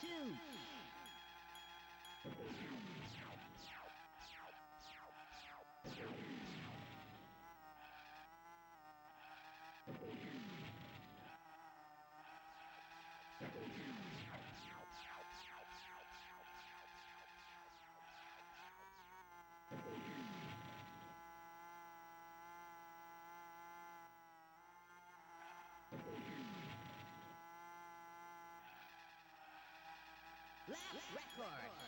two. Last, Record.